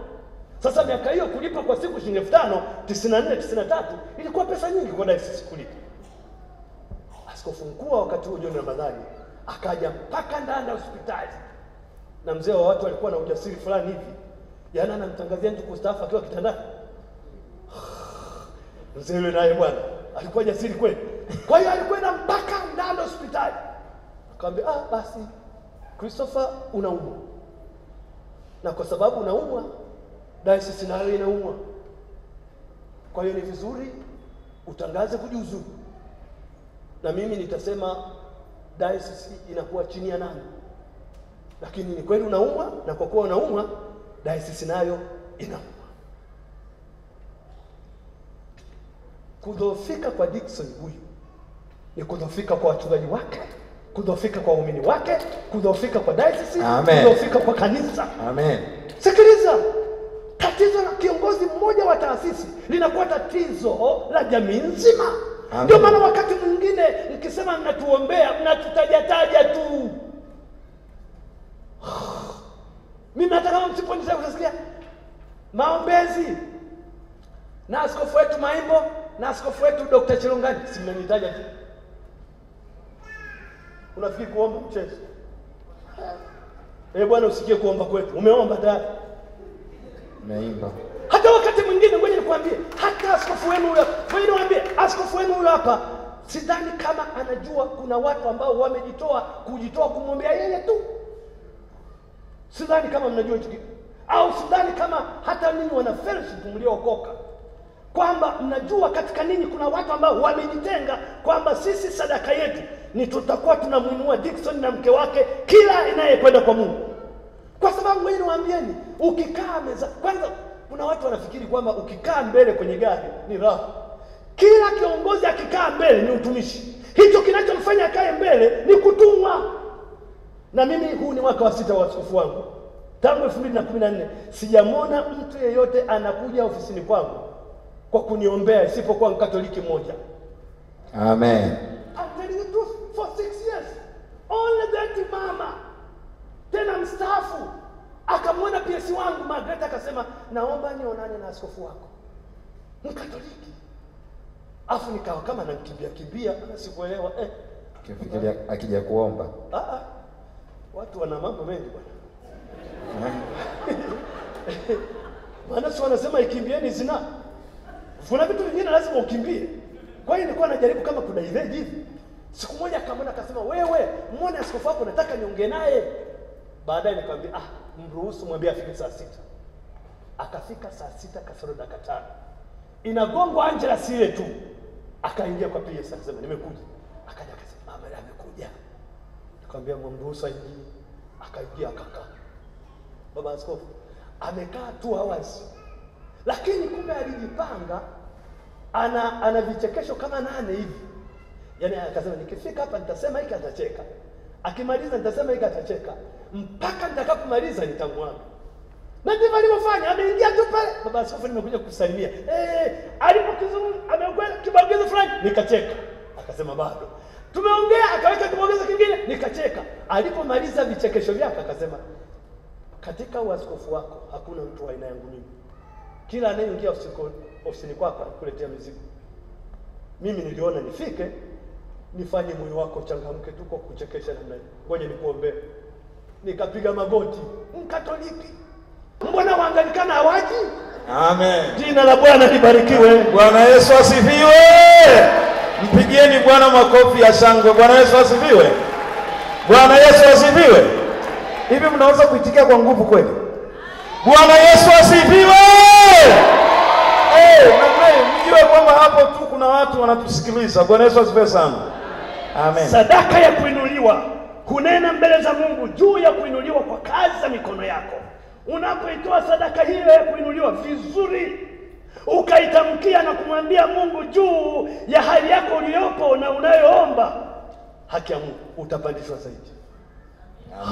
Sasa miaka hiyo kulipa kwa siku shilingi elfu tano tisini na nne tisini na tatu ilikuwa pesa nyingi kwa dayosisi kulipa. Askofu mkuu wa wakati huo John Ramadhani akaja mpaka Ndanda hospitali, na mzee wa watu alikuwa na ujasiri fulani hivi, yaani anamtangazia mtu kustaafu akiwa kitandani. <sighs> Mzee yule naye bwana alikuwa jasiri kweli. Kwa hiyo alikwenda mpaka ndani hospitali, akamwambia ah, basi Christopher unaumwa, na kwa sababu unaumwa, dayosisi nayo inaumwa, kwa hiyo ni vizuri utangaze kujiuzulu. Na mimi nitasema diocese inakuwa chini ya nani, lakini ni kweli unaumwa, na kwa kuwa unaumwa, diocese nayo inaumwa. Kudhoofika kwa Dickson huyu ni kudhoofika kwa wachungaji wake, kudhoofika kwa waumini wake, kudhoofika kwa dayosisi, kudhoofika kwa kanisa. Amen. Sikiliza, tatizo la kiongozi mmoja wa taasisi linakuwa tatizo la jamii nzima. Ndio maana wakati mwingine mkisema mnatuombea mnatutajataja tu. Mimi hata kama msiponisa utasikia maombezi na askofu wetu Maimbo na askofu wetu Dr. Chilongani, si mnanitaja tu. Unafikiri kuomba mchezo? Eh, bwana usikie kuomba kwetu. Umeomba tayari. Meimba. Hata wakati mwingine, ngoja nikwambie, hata askofu wenu huyo, ngoja niwaambie, askofu wenu huyo hapa, sidhani kama anajua kuna watu ambao wamejitoa kujitoa kumwombea yeye tu. Sidhani kama mnajua hicho kitu, au sidhani kama hata ninyi wana fellowship mliookoka kwamba mnajua katika ninyi kuna watu ambao wamejitenga kwamba sisi sadaka yetu ni tutakuwa tunamwinua Dickson na mke wake kila inayekwenda kwa Mungu kwa sababu ngoja niwaambieni, ukikaa meza kwanza, kuna watu wanafikiri kwamba ukikaa mbele kwenye gari ni raha. Kila kiongozi akikaa mbele ni utumishi. Hicho kinachomfanya akae mbele ni kutumwa. Na mimi huu ni mwaka wa sita wa askofu wangu, tangu elfu mbili na kumi na nne sijamwona mtu yeyote anakuja ofisini kwangu kwa kuniombea isipokuwa mkatoliki mmoja. Amen. I'm telling you truth. for six years only that mama tena mstaafu akamwona PS wangu Margaret akasema naomba nionane na askofu wako mkatoliki afu nikawa kama namkimbia kimbia sikuelewa eh, akija kuomba. ah, ah, watu wana mambo mengi bwana. Maana si wanasema ikimbieni zina. Kuna vitu vingine lazima ukimbie. Kwa hiyo nilikuwa najaribu kama kudaiveji hivi. Siku moja akamwona akasema wewe mwone askofu wako nataka niongee naye? Baadaye nikamwambia ah mruhusu mwambie afike saa sita. Akafika saa sita kasoro dakika tano. Inagongwa Angela sile tu. Akaingia kwa PS akasema nimekuja. Akaja akasema nikamwambia mwamruhusu aingie akaingia akakaa baba askofu amekaa two hours lakini kumbe alijipanga ana ana vichekesho kama nane hivi. Yaani akasema nikifika hapa nitasema hiki atacheka. Akimaliza nitasema hiki atacheka. Mpaka nitakapomaliza nitamwaga. Na ndivyo alivyofanya ameingia tu pale. Baba askofu nimekuja kukusalimia. Eh alipokizungumza ameongea kibwagizo fulani nikacheka. Akasema bado tumeongea akaweka kibwagizo kingine nikacheka. Alipomaliza vichekesho vyake akasema katika uaskofu wako hakuna mtu wa aina yangu mimi. Kila anayeingia ofisini kwako anakuletea mizigo. Mimi niliona nifike nifanye moyo wako changamke tu kwa kuchekesha namna hii ngoja nikuombee. Nikapiga magoti mkatoliki mbona waangalikana hawaji? Amen. jina la bwana libarikiwe. Bwana Yesu asifiwe. Mpigieni Bwana makofi ya shangwe. Bwana Yesu asifiwe. Bwana Yesu asifiwe. Hivi mnaweza kuitikia kwa nguvu kweli? Bwana Yesu asifiwe. Hey, mjue kwamba hapo tu kuna watu wanatusikiliza. Bwana Yesu asifiwe sana. Amen. sadaka ya kuinuliwa kunena mbele za mungu juu ya kuinuliwa kwa kazi za mikono yako unapoitoa sadaka hiyo ya kuinuliwa vizuri ukaitamkia na kumwambia mungu juu ya hali yako uliyopo na unayoomba haki ya mungu utapandishwa zaidi.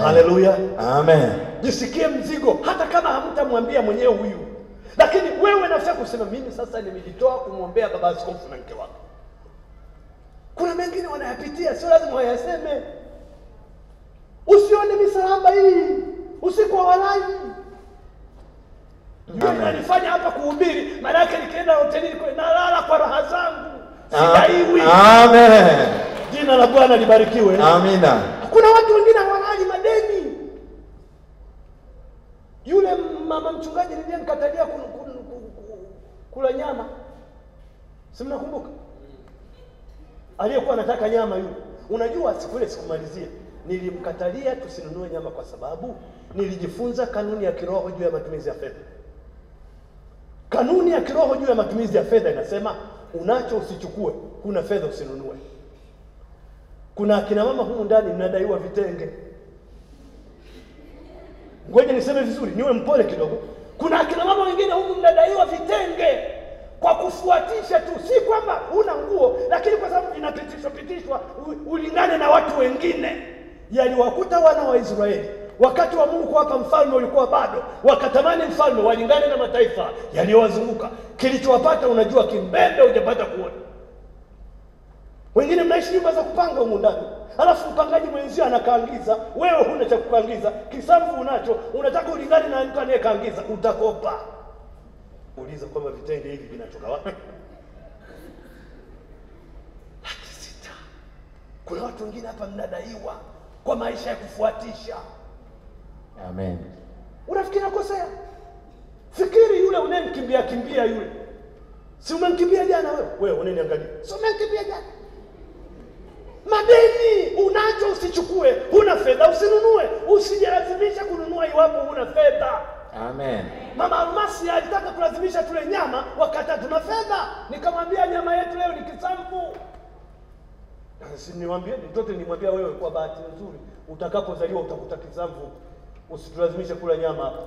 Haleluya. Amen. jisikie mzigo hata kama hamtamwambia mwenyewe huyu. Lakini wewe nafsi yako kusema mimi sasa nimejitoa kumwombea baba askofu na mke wako. kuna mengine wanayapitia sio lazima wayaseme. Usione misalaba hii. Usiku wa walai Yule hapa kuhubiri maana yake nikienda hotelini kule nalala kwa raha zangu. Sidaiwi. Amen. jina la bwana libarikiwe. Amina. kuna watu wengine hawalali madeni. Yule mama mchungaji niliyemkatalia kula nyama. Si mnakumbuka? Aliyekuwa anataka nyama yule. Unajua siku ile sikumalizia. Nilimkatalia tusinunue nyama kwa sababu nilijifunza kanuni ya kiroho juu ya matumizi ya fedha kanuni ya kiroho juu ya matumizi ya fedha inasema unacho usichukue kuna fedha usinunue. Kuna akina mama humu ndani mnadaiwa vitenge. Ngoja niseme vizuri niwe mpole kidogo. Kuna akina mama wengine humu mnadaiwa vitenge kwa kufuatisha tu. Si kwamba huna nguo lakini kwa sababu vinapitishwa pitishwa ulingane na watu wengine. Yaliwakuta wana wa israeli wakati wa mungu kuwapa mfalme ulikuwa bado wakatamani mfalme walingane na mataifa yaliyowazunguka. Kilichowapata unajua kimbembe hujapata kuona. Wengine mnaishi nyumba za kupanga humu ndani alafu mpangaji mwenzio anakaangiza wewe huna cha kukaangiza kisamvu unacho unataka ulingane na mtu anayekaangiza utakopa. Uliza kwamba vitende hivi vinatoka wapi? Kuna watu wengine hapa mnadaiwa kwa maisha ya kufuatisha Amen. unafikiri nakosea? Fikiri yule unayemkimbia kimbia yule. Si umemkimbia jana wewe? Wewe unaniangalia. Si umemkimbia jana? Madeni unacho usichukue. Huna fedha usinunue. Usijilazimisha kununua iwapo huna fedha. Amen. mama almasi alitaka kulazimisha tule nyama wakati hatuna fedha. Nikamwambia nyama yetu leo ni kisamvu. Si niwaambie mtoto nimwambia wewe kwa bahati nzuri utakapozaliwa utakuta kisamvu usitulazimishe kula nyama. Hapa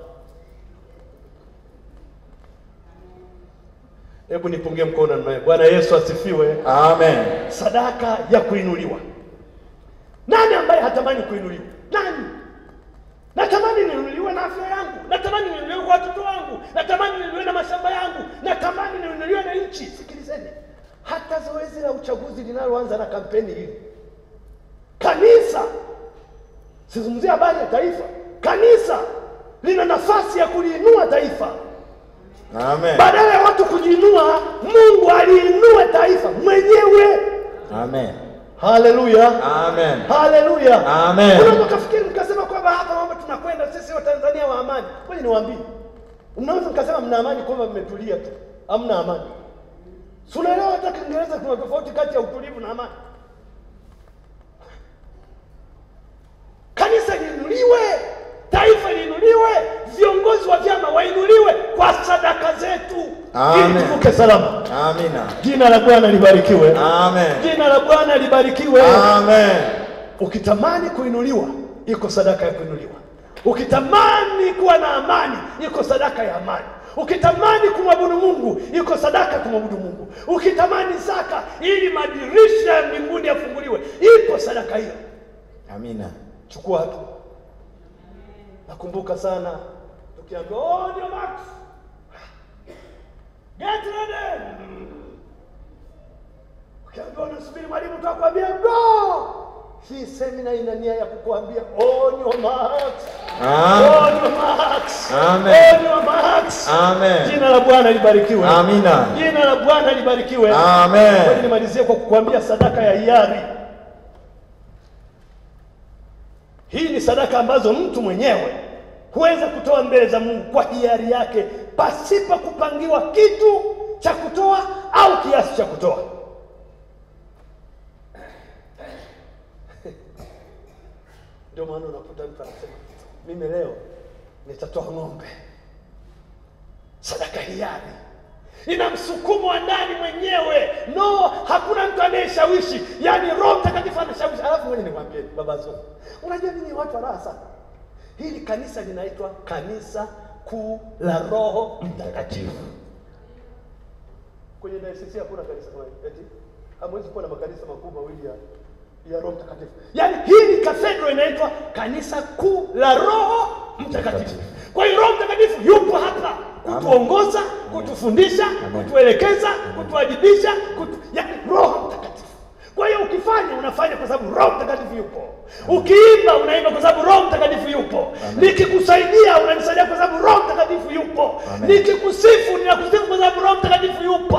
hebu nipungie mkono naye bwana yesu asifiwe. Amen. sadaka ya kuinuliwa. Nani ambaye hatamani kuinuliwa? Nani? Natamani niinuliwe na afya yangu. Natamani niinuliwe kwa watoto wangu. Natamani niinuliwe na mashamba yangu. Natamani niinuliwe na nchi. Sikilizeni. Hata zoezi la uchaguzi linaloanza na kampeni hii. Kanisa, sizungumzia habari ya taifa. Kanisa lina nafasi ya kuliinua taifa. Amen. Badala ya watu kujiinua, Mungu aliinua taifa mwenyewe. Amen. Haleluya, Amen. haleluya. Amen. Unaweza mkasema kwamba hapa mambo tunakwenda sisi wa Tanzania wa amani. Ngoja niwaambie, mnaweza mkasema mna amani kwamba mmetulia tu, hamna amani. Si unaelewa hata Kiingereza kuna tofauti kati ya utulivu na amani. Kanisa liinuliwe, taifa liinuliwe, viongozi wa vyama wainuliwe kwa sadaka zetu, ili tuvuke salama. Amina. Jina la Bwana libarikiwe. Amen. Jina la Bwana libarikiwe. Amen. Ukitamani kuinuliwa, iko sadaka ya kuinuliwa. Ukitamani kuwa na amani, iko sadaka ya amani. Ukitamani kumwabudu Mungu, iko sadaka ya kumwabudu Mungu. Ukitamani zaka ili madirisha ya mbinguni yafunguliwe, ipo sadaka hiyo. Amina. Chukua tu. Nakumbuka sana tukiambiwa, oh, ndio Max, get ready. Ukiambiwa unasubiri mwalimu tu akwambia go. Hii semina ina nia ya kukuambia on your marks. Amen. On your marks. Amen. On your marks. Amen. Jina la Bwana libarikiwe. Amina. Jina la Bwana libarikiwe. Amen. Nimalizie kwa kukuambia sadaka ya hiari. Hii ni sadaka ambazo mtu mwenyewe huweza kutoa mbele za Mungu kwa hiari yake pasipo kupangiwa kitu cha kutoa au kiasi cha kutoa. <laughs> Ndio maana unakuta mtu anasema mimi leo nitatoa ng'ombe, sadaka hiari ina msukumo wa ndani mwenyewe. No, hakuna mtu anayeshawishi, yaani Roho Mtakatifu anashawishi. Alafu mwenye nikwambie baba unajua nini watu wa raha sana. Hili kanisa linaitwa kanisa kuu la Roho Mtakatifu. Kwenye dayosisi hakuna kanisa kama hili. eti hamwezi kuwa na makanisa makuu mawili ya ya Roho Mtakatifu. Yaani hii ni cathedral inaitwa kanisa kuu la Roho Mtakatifu. Kwa hiyo Roho Mtakatifu yupo hapa kutuongoza, kutufundisha, kutuelekeza, kutuwajibisha, kutu... yani Roho Mtakatifu. Kwa hiyo ukifanya unafanya kwa sababu Roho Mtakatifu yupo. Ukiimba unaimba kwa sababu Roho Mtakatifu yupo. Nikikusaidia unanisaidia kwa sababu Roho Mtakatifu yupo. Nikikusifu ninakusifu kwa sababu Roho Mtakatifu yupo.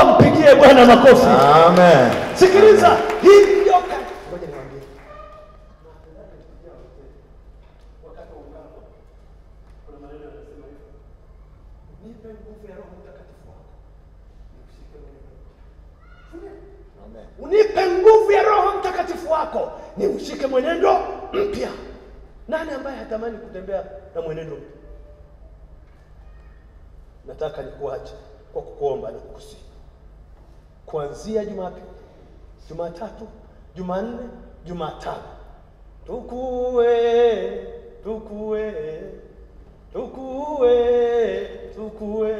o mpigie Bwana makofi. Amen. Sikiliza, hii ndio ka- ngoja niwaambie. Wakati wa ungamo, kuna maneno yanasema hivi. Nipe nguvu ya Roho Mtakatifu wako. Nikushike mwenendo. Amen. Unipe nguvu ya Roho Mtakatifu wako, ni ushike mwenendo mpya. Nani ambaye hatamani kutembea na mwenendo mpya? Nataka nikuache kwa kukuomba na kukusihi kuanzia Jumapili, Jumatatu, Jumanne, Jumatano, tukue tukue tukue tukue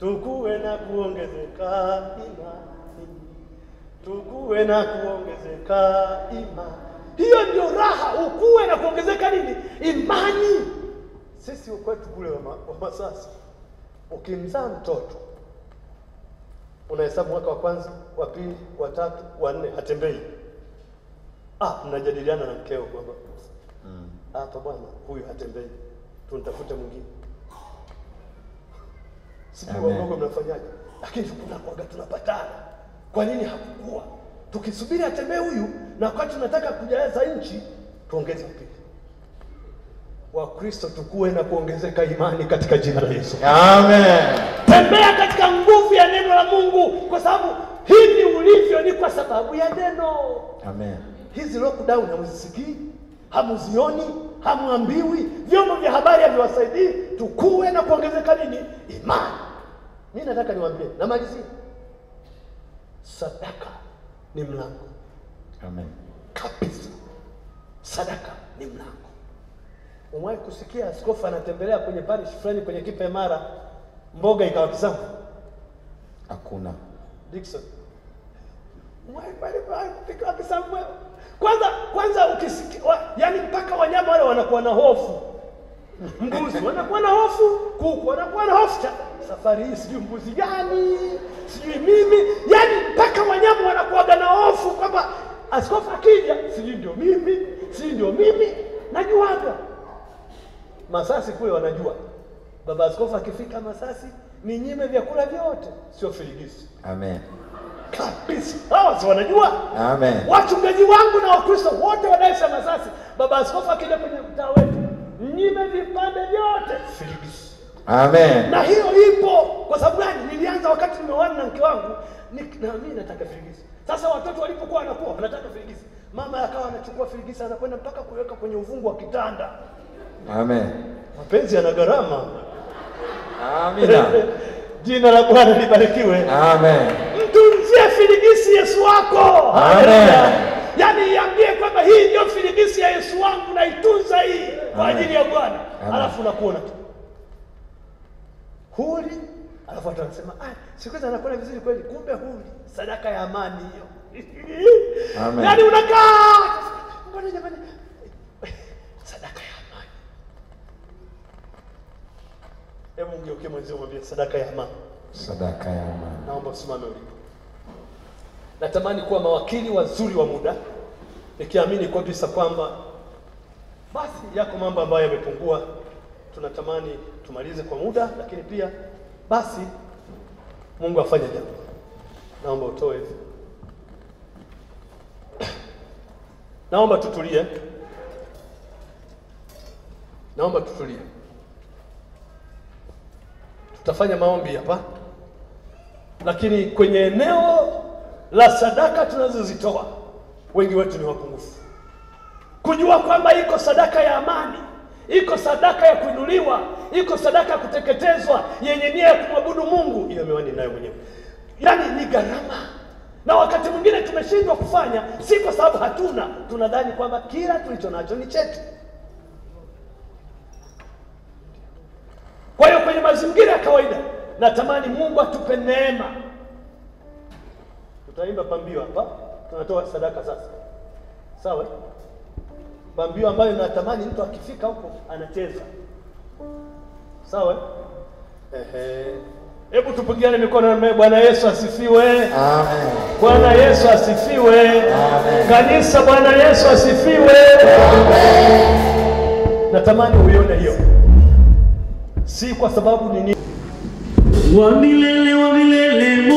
tukue na kuongezeka imani, tukue na kuongezeka imani. Hiyo ndio raha, ukuwe na kuongezeka nini? Imani. Sisi ukwetu kule wa, ma, Masasi, ukimzaa mtoto unahesabu mwaka wa kwanza, wa pili, wa tatu, wa nne, hatembei. Ah, mnajadiliana na mkeo kwamba hapa bwana, huyu hatembei, tunitafute mwingine. Sijui wagogo mnafanyaje, lakini kuna kwaga tunapatana. Kwa nini hakukua? Tukisubiri atembee huyu, na wakati tunataka kujaza nchi, tuongeze upili. Wakristo tukue na kuongezeka imani katika jina la Yesu. Amen. Tembea katika nguvu ya neno la Mungu, kwa sababu hivi ulivyo ni kwa sababu ya neno. Amen. Hizi lockdown hamuzisikii, hamuzioni, hamwambiwi, vyombo vya habari haviwasaidii. Tukue na kuongezeka nini? Imani. Mi nataka niwaambie, namalizia, sadaka ni mlango Amen. kabisa. Sadaka ni mlango. Umewahi kusikia askofu anatembelea kwenye parish fulani kwenye Kipe Mara, mboga ikawa kisamvu? Hakuna. Dickson. Kwanza kwanza ukisikia yani mpaka wanyama wale wanakuwa na hofu. Mbuzi wanakuwa na hofu, kuku wanakuwa na hofu. Safari hii sijui mbuzi gani, sijui mimi, yaani mpaka wanyama wanakuwaga na hofu kwamba askofu akija, sijui ndio mimi, sijui ndio mimi, najuaga Masasi kule wanajua, baba askofu akifika Masasi ni nyime vyakula vyote, sio filigisi Amen. kabisa. Hawa si wanajua Amen. wachungaji wangu na Wakristo wote wanaisha Masasi, baba askofu akija kwenye mtaa wetu, nyime vipande vyote. Amen. Na hiyo ipo kwa sababu gani? Nilianza wakati nimeoana na mke wangu, na mimi nataka filigisi. Sasa watoto walipokuwa wanakuwa wanataka filigisi, mama akawa anachukua filigisi anakwenda mpaka kuweka kwenye uvungu wa kitanda. Amen. Mapenzi yana gharama. Amina. <laughs> Jina la Bwana libarikiwe. Amen. Mtunzie filigisi Yesu wako. Amen. Haleluya. Yaani iambie kwamba hii ndio filigisi ya Yesu wangu, naitunza hii kwa ajili ya Bwana. Alafu unakuona tu huli, alafu watu wanasema ah, sikuweza anakula vizuri kweli, kumbe huli, sadaka ya amani hiyo. Amen. Yaani unakaa mbona jamani, sadaka ya amani. Hebu mgeuke mwenzio mwambie sadaka ya amani. Sadaka ya amani. Naomba usimame ulipo. Natamani kuwa mawakili wazuri wa muda, nikiamini kabisa kwamba basi yako mambo ambayo yamepungua, tunatamani tumalize kwa muda, lakini pia basi Mungu afanye jambo. Naomba utoe. <clears throat> Naomba tutulie, naomba tutulie. Tutafanya maombi hapa lakini kwenye eneo la sadaka tunazozitoa. Wengi wetu ni wapungufu. Kujua kwamba iko sadaka ya amani iko sadaka ya kuinuliwa iko sadaka ya kuteketezwa yenye nia ya kumwabudu mungu hiyo miwani nayo mwenyewe. Yaani ni gharama. Na wakati mwingine tumeshindwa kufanya si kwa sababu hatuna tunadhani kwamba kila tulicho nacho ni chetu Kwa hiyo kwenye mazingira ya kawaida, natamani Mungu atupe neema. Tutaimba pambio hapa, tunatoa sadaka sasa, sawa? eh? Pambio ambayo natamani mtu akifika huko anacheza, sawa? eh? Ehe, hebu tupigiane mikono na Bwana Yesu asifiwe. Amen. Bwana Yesu asifiwe. Amen. Kanisa, Bwana Yesu asifiwe. amen. Natamani uione hiyo, si kwa sababu ni nini wa milele wa milele,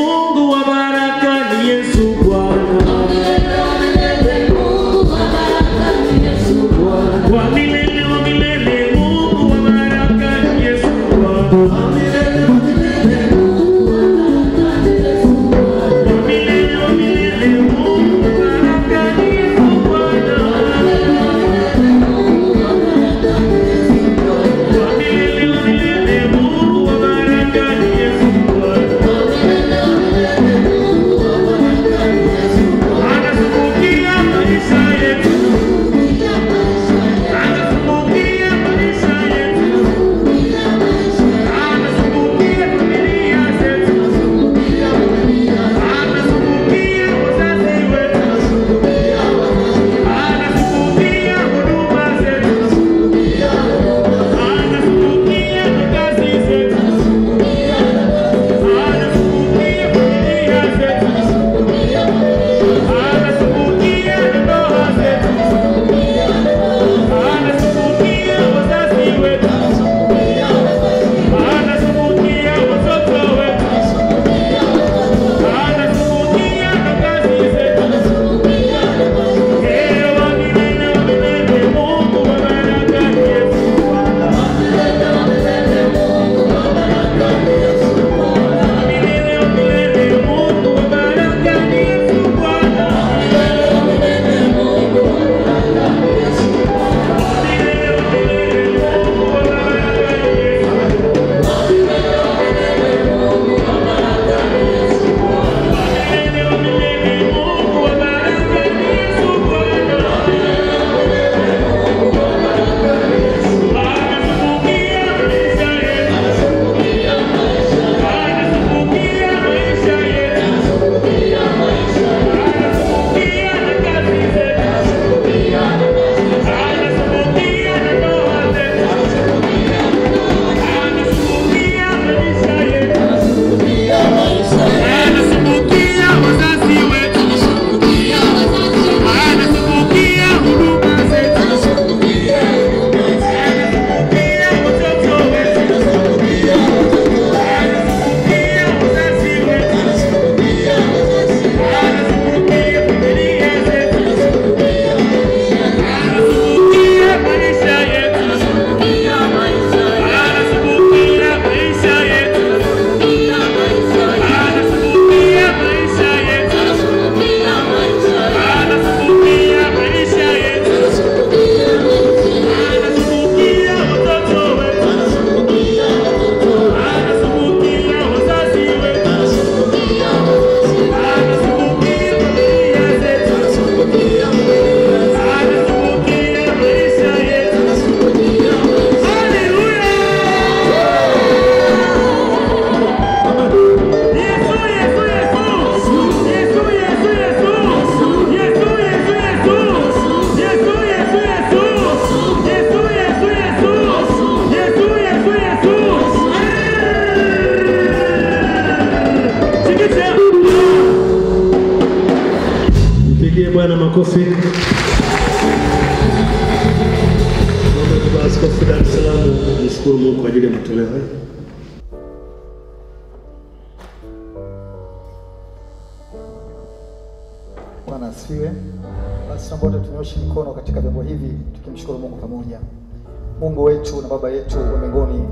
wetu na Baba yetu wa mbinguni,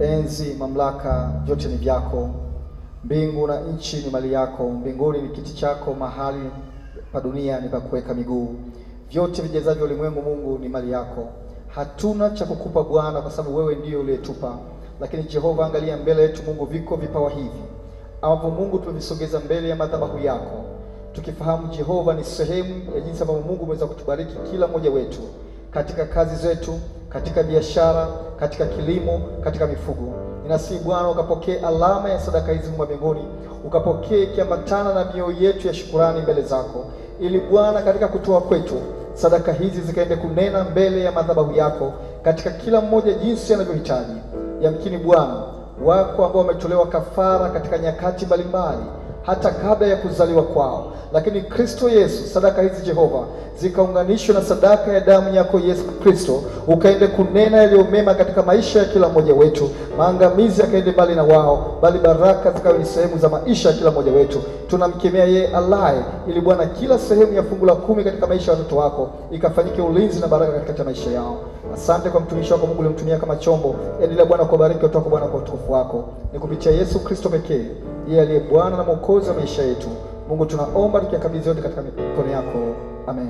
enzi, mamlaka vyote ni vyako. Mbingu na nchi ni mali yako. Mbinguni ni kiti chako, mahali pa dunia ni pa kuweka miguu. Vyote vijazavyo ulimwengu, Mungu, ni mali yako. Hatuna cha kukupa Bwana, kwa sababu wewe ndiyo uliyetupa. Lakini Jehova, angalia mbele yetu Mungu, viko vipawa hivi ambapo Mungu tumevisogeza mbele ya madhabahu yako tukifahamu Jehova ni sehemu ya jinsi ambavyo Mungu umeweza kutubariki kila mmoja wetu katika kazi zetu, katika biashara, katika kilimo, katika mifugo. Ninasihi Bwana ukapokee alama ya sadaka hizi Mungu wa mbinguni, ukapokee ikiambatana na mioyo yetu ya shukurani mbele zako, ili Bwana katika kutoa kwetu sadaka hizi zikaende kunena mbele ya madhabahu yako katika kila mmoja jinsi anavyohitaji. Yamkini Bwana wako ambao wametolewa kafara katika nyakati mbalimbali hata kabla ya kuzaliwa kwao, lakini Kristo Yesu, sadaka hizi Jehova zikaunganishwa na sadaka ya damu yako Yesu Kristo, ukaende kunena yaliyo mema katika maisha ya kila mmoja wetu. Maangamizi yakaende mbali na wao, bali baraka zikawe ni sehemu za maisha ya kila mmoja wetu. Tunamkemea yeye alaye, ili Bwana kila sehemu ya fungu la kumi katika maisha ya watoto wako ikafanyike ulinzi na baraka katika maisha yao. Asante kwa mtumishi wako Mungu ulimtumia kama chombo. Endelea Bwana kuwabariki watu wako Bwana kwa utukufu wako, ni kupitia Yesu Kristo pekee, yeye aliye Bwana na Mwokozi wa maisha yetu. Mungu tunaomba tukiakabidhi yote katika mikono yako, amen.